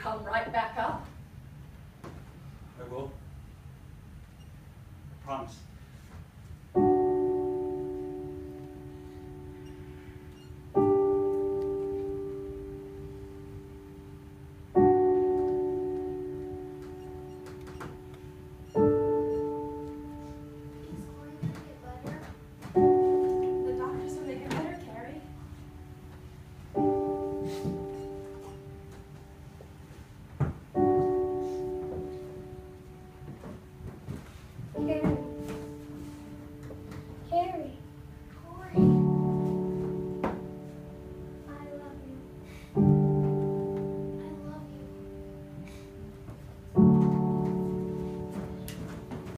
come right back up? I will. I promise.